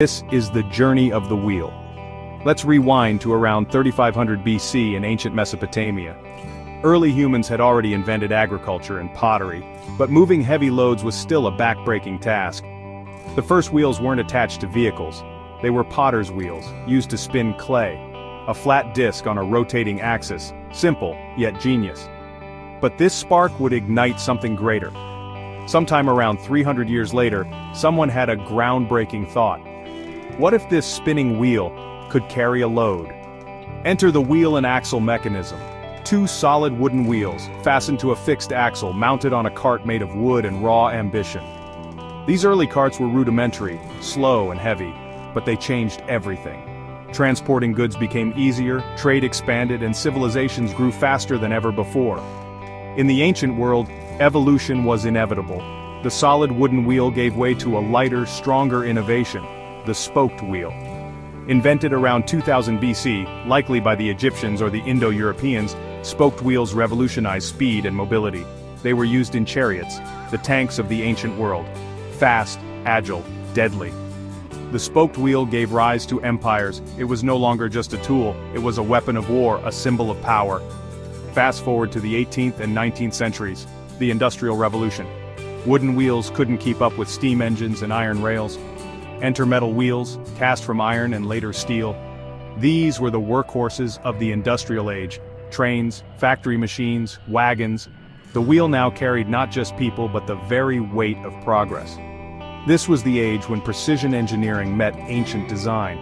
This is the journey of the wheel. Let's rewind to around 3500 BC in ancient Mesopotamia. Early humans had already invented agriculture and pottery, but moving heavy loads was still a back-breaking task. The first wheels weren't attached to vehicles. They were potter's wheels, used to spin clay. A flat disc on a rotating axis, simple, yet genius. But this spark would ignite something greater. Sometime around 300 years later, someone had a groundbreaking thought. What if this spinning wheel could carry a load? Enter the wheel and axle mechanism. Two solid wooden wheels, fastened to a fixed axle mounted on a cart made of wood and raw ambition. These early carts were rudimentary, slow and heavy, but they changed everything. Transporting goods became easier, trade expanded and civilizations grew faster than ever before. In the ancient world, evolution was inevitable. The solid wooden wheel gave way to a lighter, stronger innovation, the spoked wheel. Invented around 2000 BC, likely by the Egyptians or the Indo-Europeans, spoked wheels revolutionized speed and mobility. They were used in chariots, the tanks of the ancient world. Fast, agile, deadly. The spoked wheel gave rise to empires, it was no longer just a tool, it was a weapon of war, a symbol of power. Fast forward to the 18th and 19th centuries, the Industrial Revolution. Wooden wheels couldn't keep up with steam engines and iron rails. Enter metal wheels, cast from iron and later steel. These were the workhorses of the industrial age, trains, factory machines, wagons. The wheel now carried not just people but the very weight of progress. This was the age when precision engineering met ancient design.